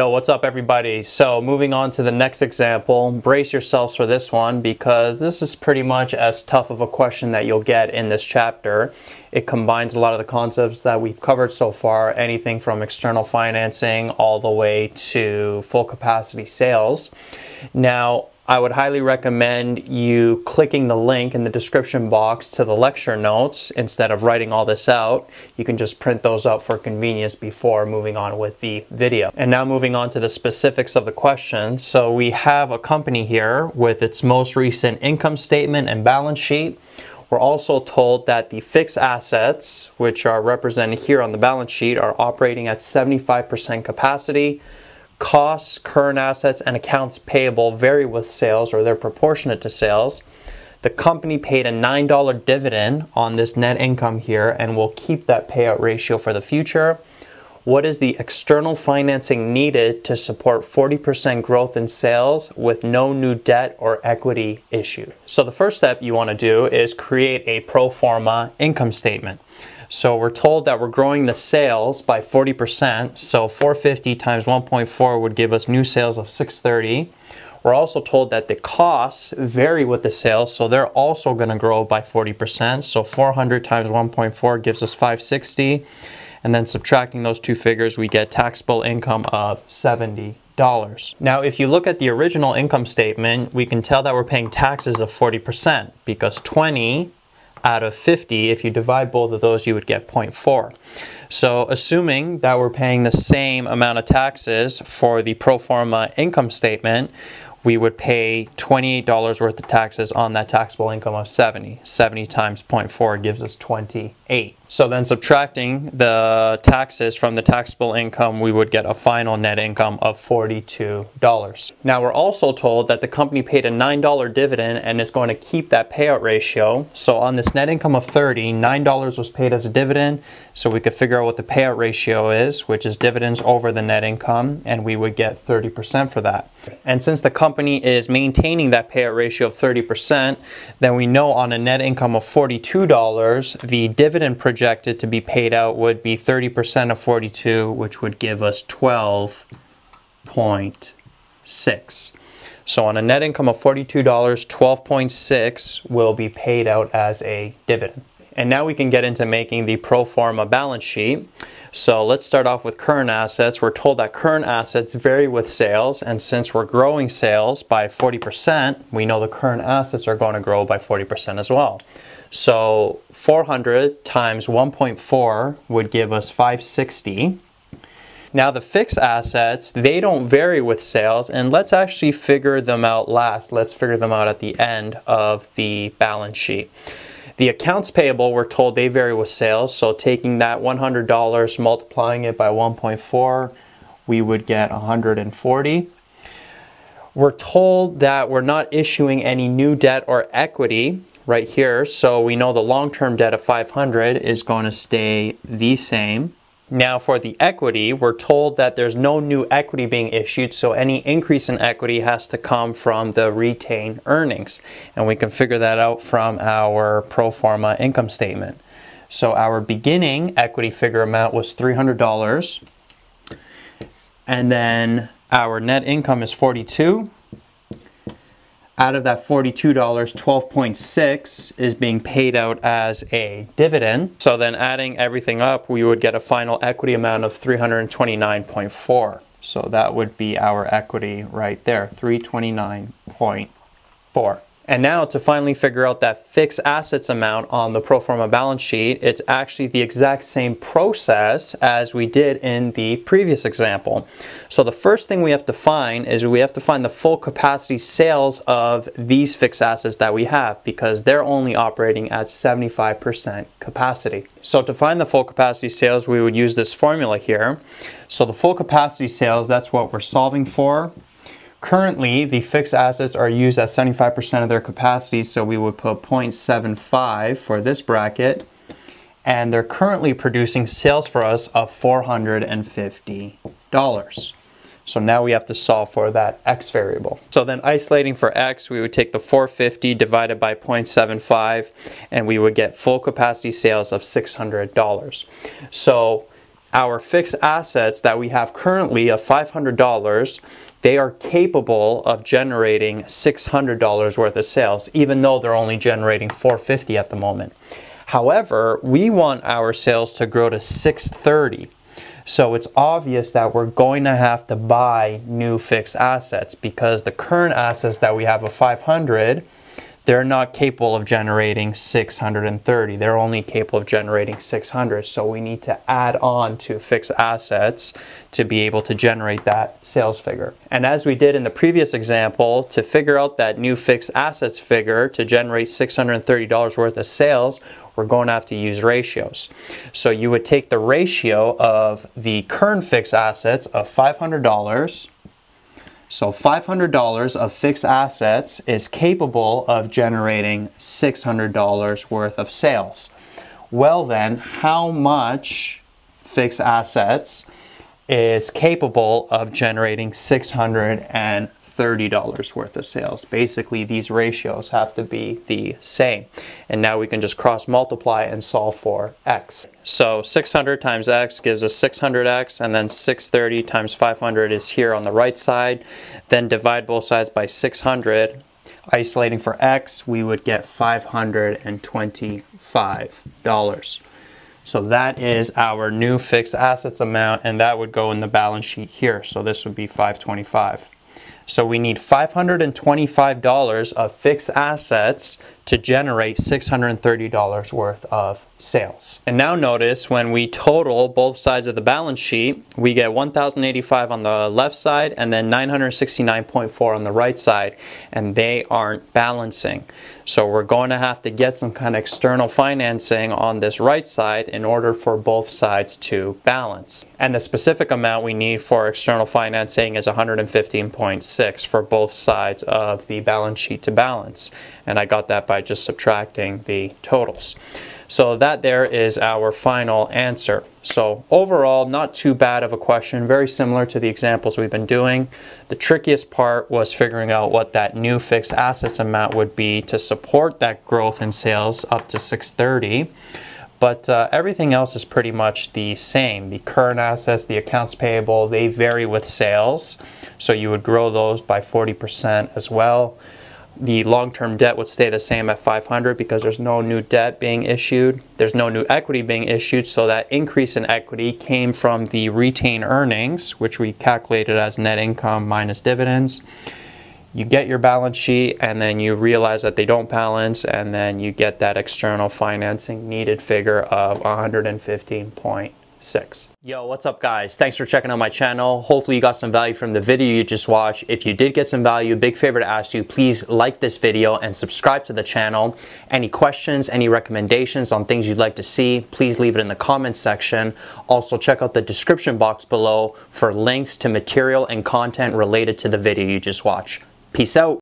Yo, what's up everybody? So moving on to the next example, brace yourselves for this one because this is pretty much as tough of a question that you'll get in this chapter. It combines a lot of the concepts that we've covered so far, anything from external financing all the way to full capacity sales. Now, I would highly recommend you clicking the link in the description box to the lecture notes instead of writing all this out. You can just print those out for convenience before moving on with the video. And now moving on to the specifics of the question. So we have a company here with its most recent income statement and balance sheet. We're also told that the fixed assets, which are represented here on the balance sheet, are operating at 75% capacity costs, current assets, and accounts payable vary with sales or they're proportionate to sales. The company paid a $9 dividend on this net income here and will keep that payout ratio for the future. What is the external financing needed to support 40% growth in sales with no new debt or equity issued? So the first step you want to do is create a pro forma income statement. So we're told that we're growing the sales by 40%. So 450 times 1.4 would give us new sales of 630. We're also told that the costs vary with the sales, so they're also going to grow by 40%. So 400 times 1.4 gives us 560. And then subtracting those two figures, we get taxable income of 70 dollars. Now, if you look at the original income statement, we can tell that we're paying taxes of 40% because 20 out of 50, if you divide both of those, you would get 0.4. So assuming that we're paying the same amount of taxes for the pro forma income statement, we would pay $28 worth of taxes on that taxable income of 70. 70 times 0.4 gives us 28. So then subtracting the taxes from the taxable income, we would get a final net income of $42. Now we're also told that the company paid a $9 dividend and is going to keep that payout ratio. So on this net income of 30, $9 was paid as a dividend. So we could figure out what the payout ratio is, which is dividends over the net income, and we would get 30% for that. And since the company is maintaining that payout ratio of 30%, then we know on a net income of $42, the dividend projection projected to be paid out would be 30% of 42, which would give us 12.6. So on a net income of $42, 12.6 will be paid out as a dividend. And now we can get into making the pro forma balance sheet. So let's start off with current assets. We're told that current assets vary with sales, and since we're growing sales by 40%, we know the current assets are going to grow by 40% as well. So 400 times 1.4 would give us 560. Now the fixed assets, they don't vary with sales and let's actually figure them out last. Let's figure them out at the end of the balance sheet. The accounts payable, we're told they vary with sales. So taking that $100, multiplying it by 1.4, we would get 140. We're told that we're not issuing any new debt or equity right here. So we know the long-term debt of 500 is going to stay the same. Now for the equity, we're told that there's no new equity being issued, so any increase in equity has to come from the retained earnings. And we can figure that out from our pro forma income statement. So our beginning equity figure amount was $300. And then our net income is 42 out of that $42, 12.6 is being paid out as a dividend. So then adding everything up, we would get a final equity amount of 329.4. So that would be our equity right there, 329.4. And now to finally figure out that fixed assets amount on the pro forma balance sheet, it's actually the exact same process as we did in the previous example. So the first thing we have to find is we have to find the full capacity sales of these fixed assets that we have because they're only operating at 75% capacity. So to find the full capacity sales, we would use this formula here. So the full capacity sales, that's what we're solving for. Currently, the fixed assets are used at 75% of their capacity, so we would put 0.75 for this bracket, and they're currently producing sales for us of $450. So now we have to solve for that x variable. So then isolating for x, we would take the 450 divided by 0.75, and we would get full capacity sales of $600. So our fixed assets that we have currently of $500, they are capable of generating $600 worth of sales, even though they're only generating $450 at the moment. However, we want our sales to grow to $630. So it's obvious that we're going to have to buy new fixed assets because the current assets that we have of 500 they're not capable of generating 630. They're only capable of generating 600. So we need to add on to fixed assets to be able to generate that sales figure. And as we did in the previous example, to figure out that new fixed assets figure to generate $630 worth of sales, we're going to have to use ratios. So you would take the ratio of the current fixed assets of $500 so $500 of fixed assets is capable of generating $600 worth of sales. Well then, how much fixed assets is capable of generating 600 and $30 worth of sales. Basically, these ratios have to be the same. And now we can just cross multiply and solve for x. So 600 times x gives us 600x, and then 630 times 500 is here on the right side. Then divide both sides by 600. Isolating for x, we would get $525. So that is our new fixed assets amount, and that would go in the balance sheet here. So this would be 525. So we need $525 of fixed assets to generate $630 worth of sales. And now notice when we total both sides of the balance sheet, we get 1085 on the left side and then 969.4 on the right side, and they aren't balancing. So we're going to have to get some kind of external financing on this right side in order for both sides to balance. And the specific amount we need for external financing is 115.6 for both sides of the balance sheet to balance. And I got that by just subtracting the totals. So that there is our final answer. So overall, not too bad of a question, very similar to the examples we've been doing. The trickiest part was figuring out what that new fixed assets amount would be to support that growth in sales up to 630. But uh, everything else is pretty much the same. The current assets, the accounts payable, they vary with sales. So you would grow those by 40% as well the long-term debt would stay the same at 500 because there's no new debt being issued. There's no new equity being issued, so that increase in equity came from the retained earnings, which we calculated as net income minus dividends. You get your balance sheet and then you realize that they don't balance and then you get that external financing needed figure of 115 point six. Yo, what's up guys? Thanks for checking out my channel. Hopefully you got some value from the video you just watched. If you did get some value, big favor to ask you, please like this video and subscribe to the channel. Any questions, any recommendations on things you'd like to see, please leave it in the comments section. Also check out the description box below for links to material and content related to the video you just watched. Peace out.